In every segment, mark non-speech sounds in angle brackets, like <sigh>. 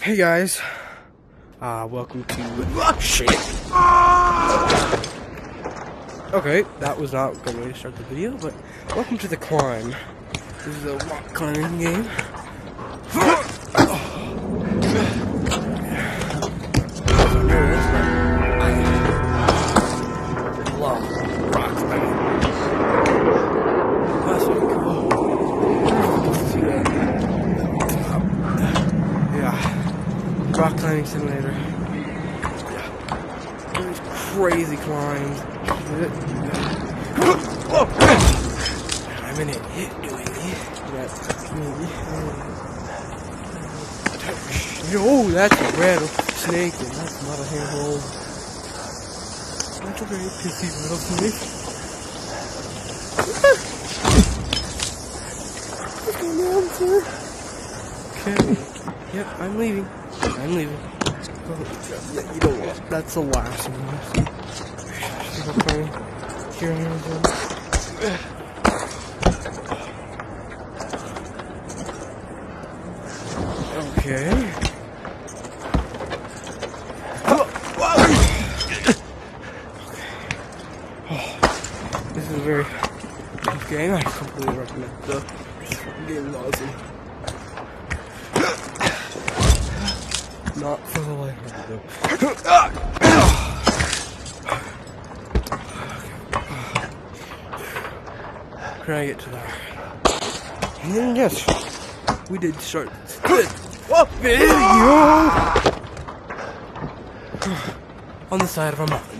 Hey guys, uh, welcome to. Oh, shit! Okay, that was not a good way to start the video, but welcome to the climb. This is a rock climbing game. Climbing simulator. There's crazy climbs. I'm in a hit doing it. Oh, that's a red snake, and that's not a handhold. That's a very pissy little snake. What's going on, sir? Okay. Yep, I'm leaving. I'm leaving. You know what? That's the last one. People playing here and. Okay. This is a very tough game. I completely recommend the game is awesome. The life it. Can I get to there? And yes, we did start this video on the side of a mountain.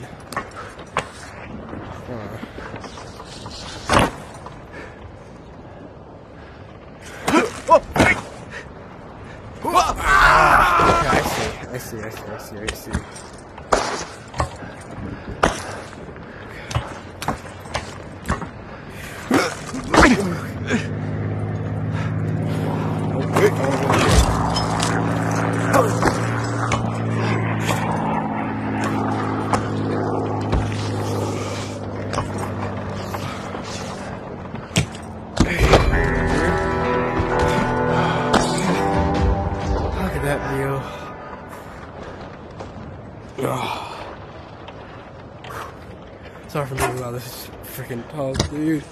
Is freaking tough, dude.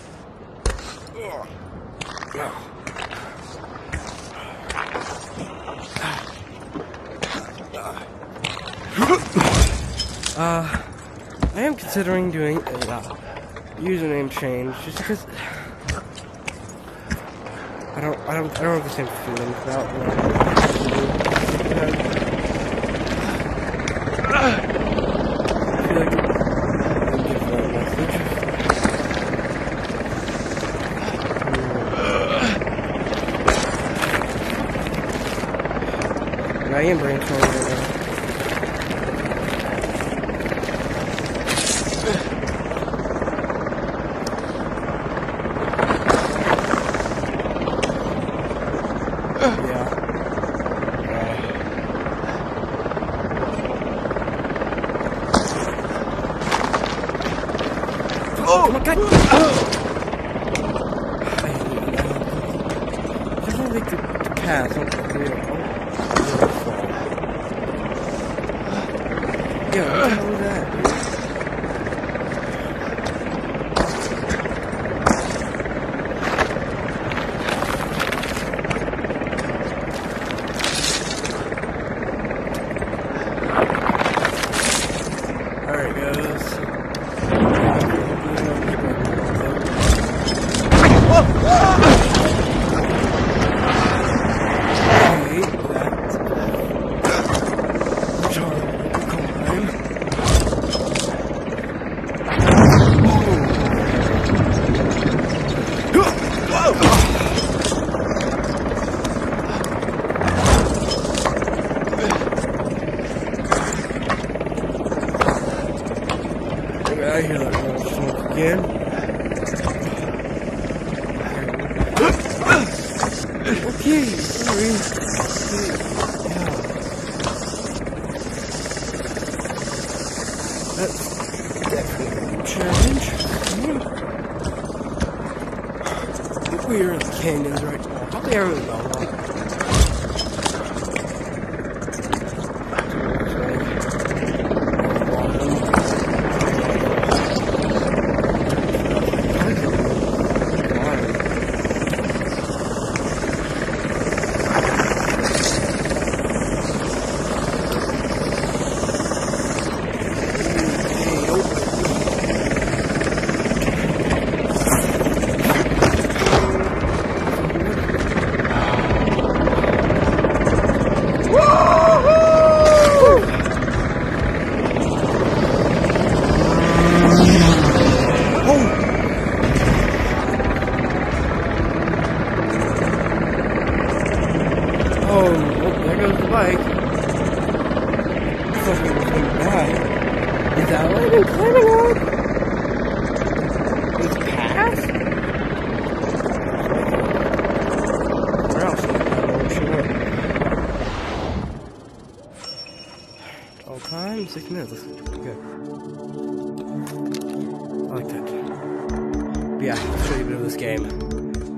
Ugh. Uh, I am considering doing a uh, username change just because I don't, I don't, I don't have the same feeling about what. I feel like it gives the right message. And I am brainstorming right now. Yeah. Oh my god! I just want to make the, the pass. I want to clear it. I want to Yeah, what the hell is that? dude? There it goes. I hate that. Charlie, climb. I hear that little smoke again. Okay, sorry. Yeah. That's definitely a challenge. We're in the canyons right now. Probably everyone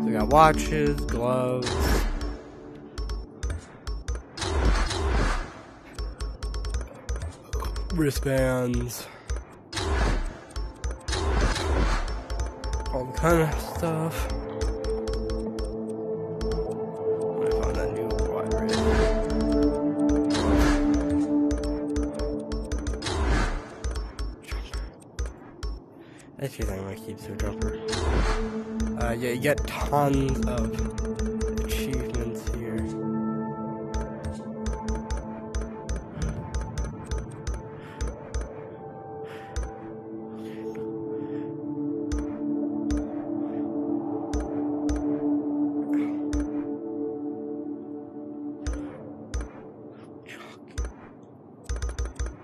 We got watches, gloves. Wristbands. All kind of stuff. Okay, get tons of achievements here.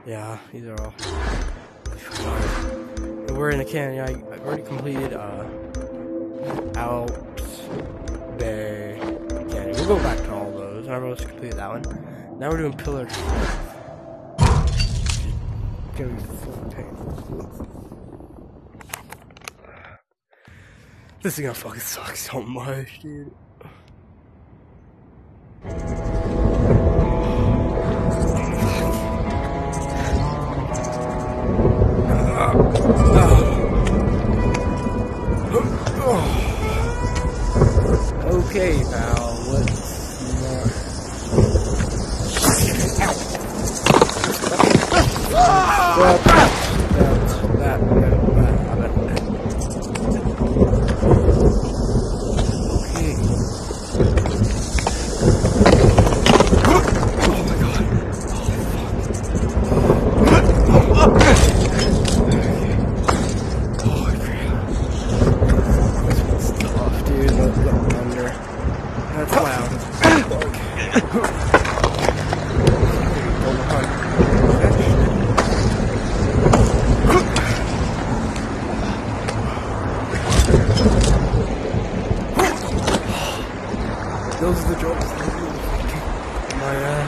Yeah, these are all. We're in the canyon. I, have already completed. Uh, out there. Yeah, we'll go back to all those. Alright, let's complete that one. Now we're doing pillar This is gonna fucking suck so much, dude. Ow. Ow. camera.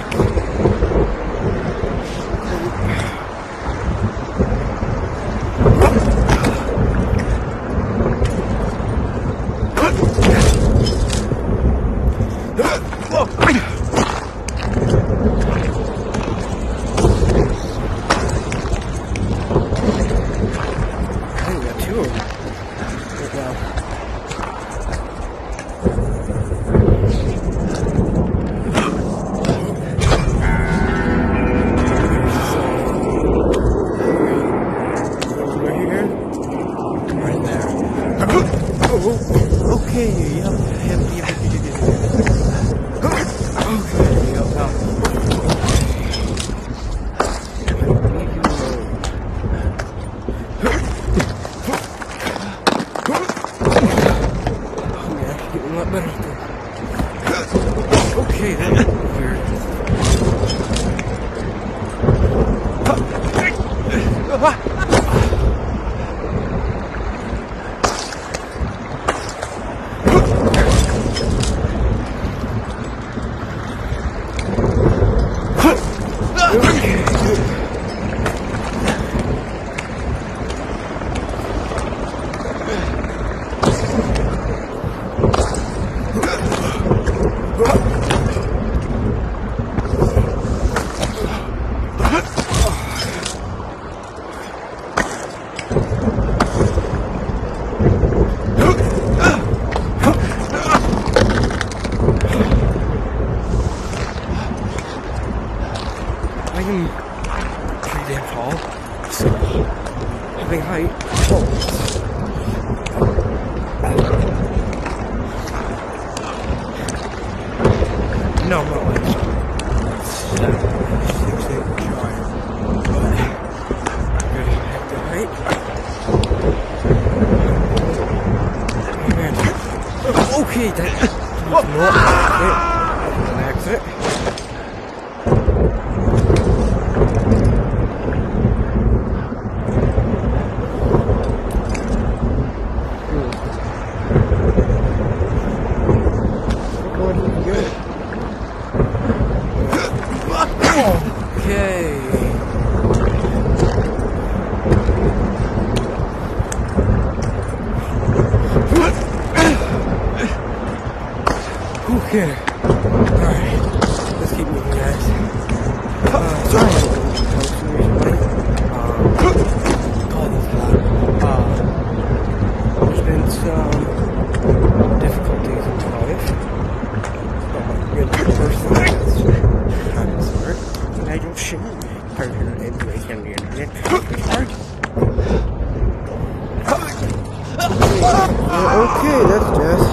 that's just...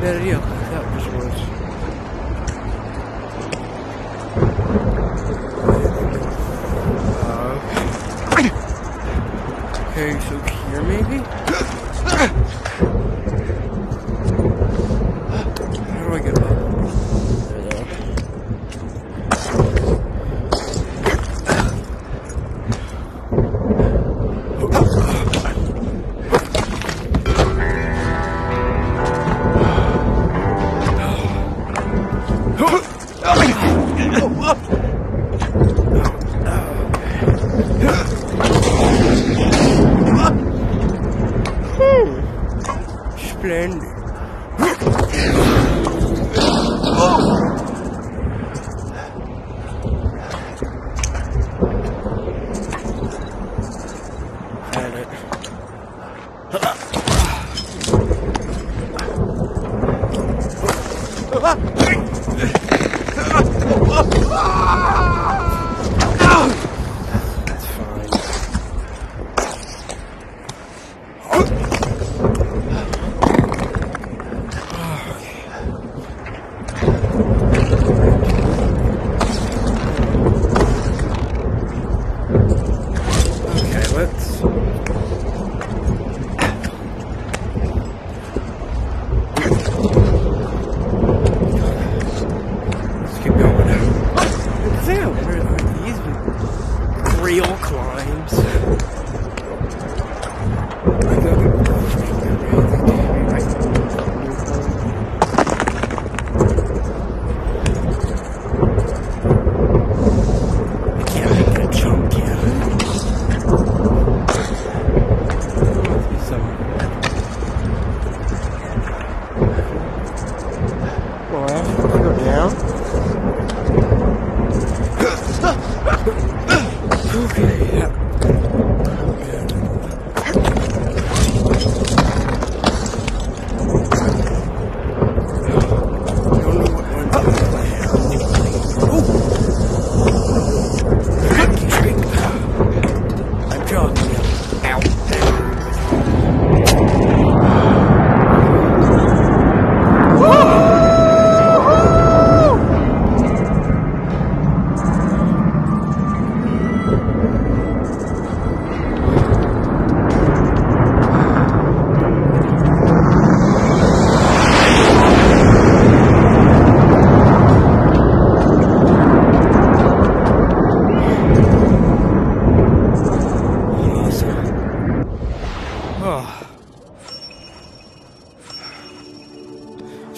They're real. planned.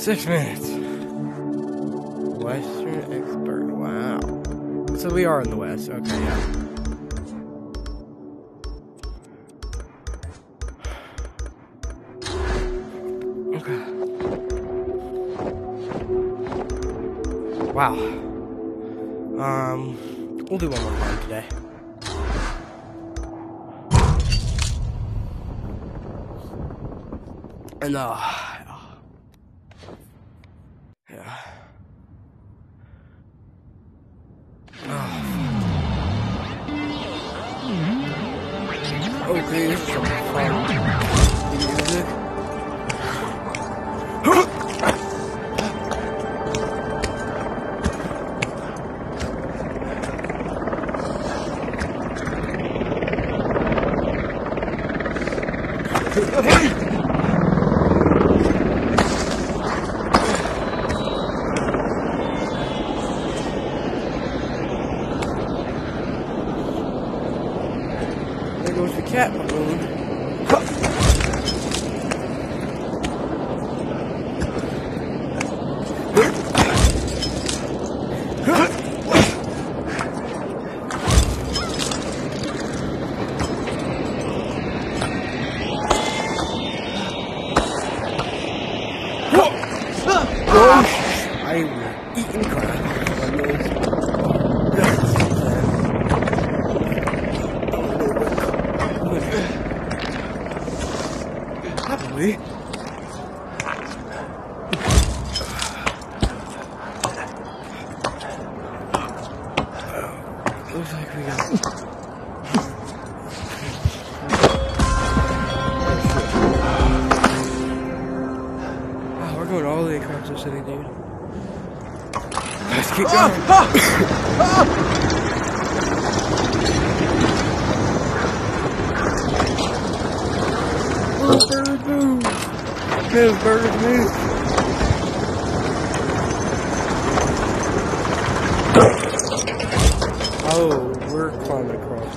Six minutes. Western expert. Wow. So we are in the West. Okay. Yeah. Wow. Um, we'll do one more time today. And, uh, I will eat and cry Oh, we're climbing across.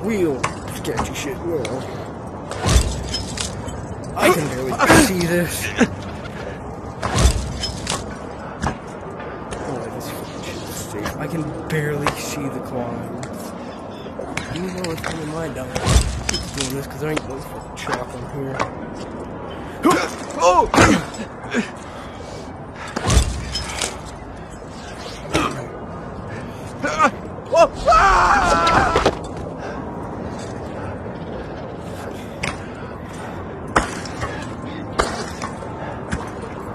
Real sketchy shit. Whoa. I can barely see this. Oh, this is safe. I can barely see the climb. You know what's coming my down. Keep doing this because there ain't no fucking chalk on here. Oh!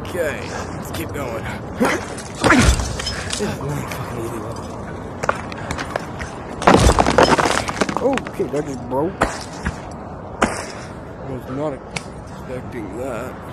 Okay, let's keep going. This is really fucking easy level. Oh, okay, that just broke. I was not expecting that.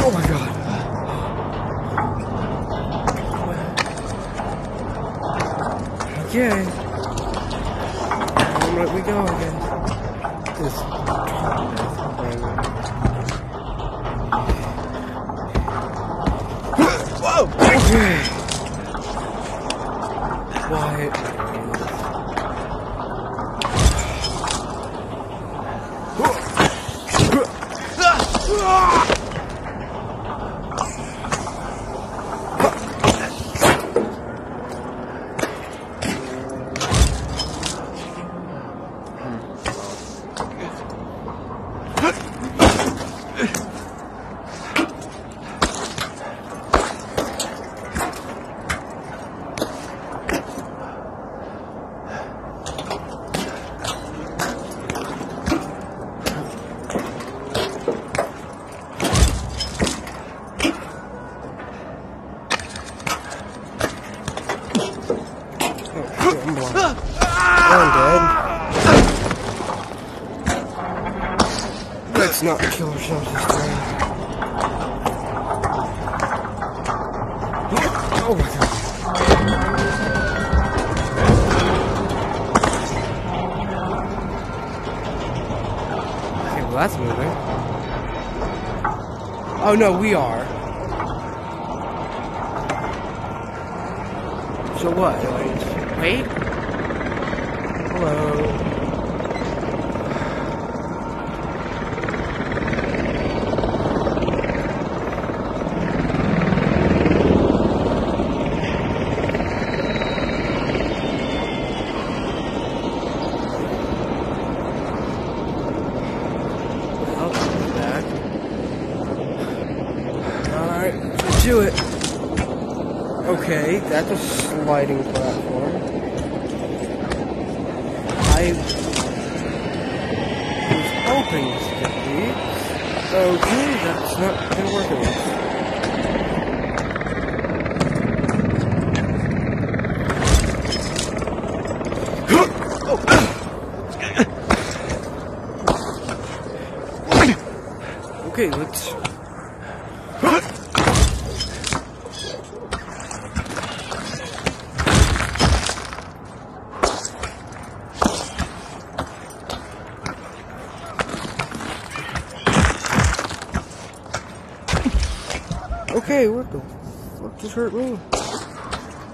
Oh my god. Okay. Let we go again. This. Whoa! Quiet. Oh, shit, I'm blind. I'm dead. Let's kill ourselves. Oh my god. Okay, well that's moving. Oh no, we are. So what? That's a sliding platform. I was hoping this could be. Okay, that's not gonna work at all. <gasps> Okay, let's. Okay, what the fuck just hurt me?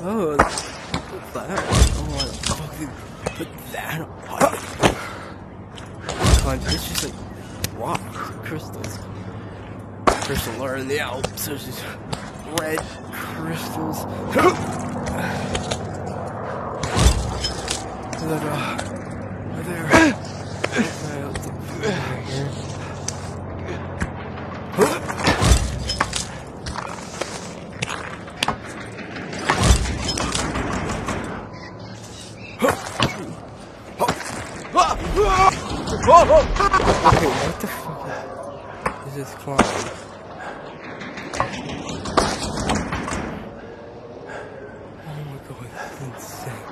Oh, what's that? Oh, what the fuck you put that on? It's just like rocks, crystals. Crystals are in the Alps. There's these red crystals. That, uh, right there. Okay, let's right here. Okay, what the fuck is this climb? Oh my god, that's insane.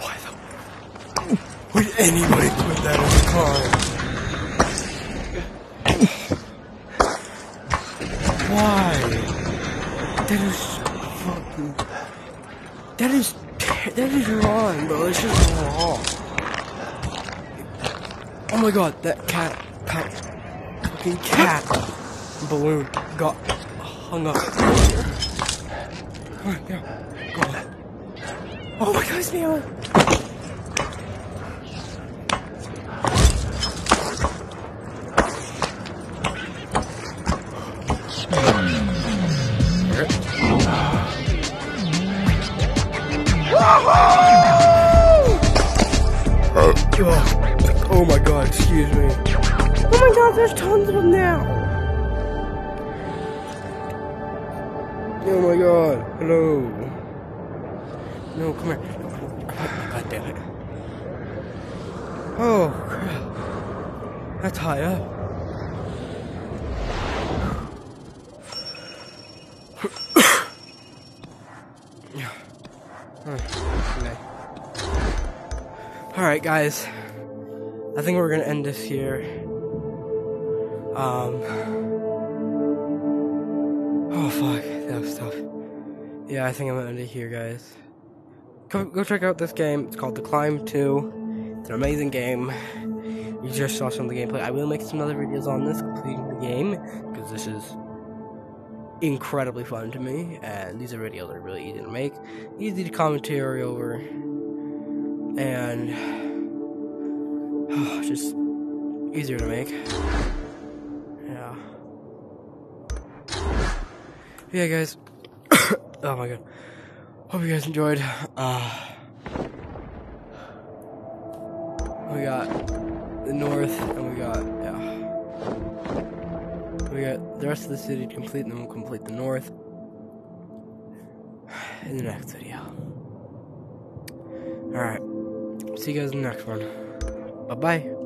Why the... Would anybody put that in the car? Why? That is fucking... That is. That is wrong, bro. It's just wrong. Oh my god, that cat... cat fucking cat balloon got hung up. Come go. Go on. Oh my god, it's me. Oh my god, there's tons of them now. Oh my god, hello. No, come here. God damn it. Oh, crap. That's high up. <coughs> Alright, guys. I think we're gonna end this here. Um. Oh, fuck. That was tough. Yeah, I think I'm gonna end it here, guys. Go, go check out this game. It's called The Climb 2. It's an amazing game. You just saw some of the gameplay. I will make some other videos on this, completing the game, because this is incredibly fun to me, and these are videos that are really easy to make, easy to commentary over, and <sighs> just easier to make. Yeah. Yeah, guys. <coughs> oh my god. Hope you guys enjoyed. Uh, we got the north, and we got yeah. We got the rest of the city to complete, and then we'll complete the north <sighs> in the next video. Alright. See you guys in the next one. Bye bye.